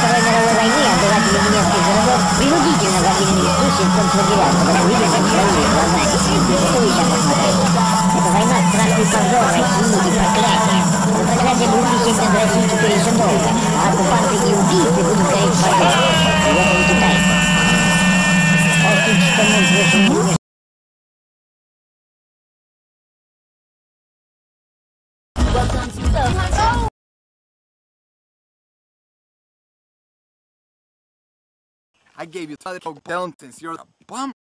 Второй мировой войны обыватели немецких городов принудительно водили на весну сельхозлагеря, чтобы родители закрыли глаза. Что вы сейчас посмотрите? Это война страшный позор России и проклятие. За проклятие будут висеть над Россией теперь еще долго, а оккупанты и убийцы будут гореть в аду. И это не китайцы. Очень что мы слышим. Oh, I gave you 12 pounds. You're a bum.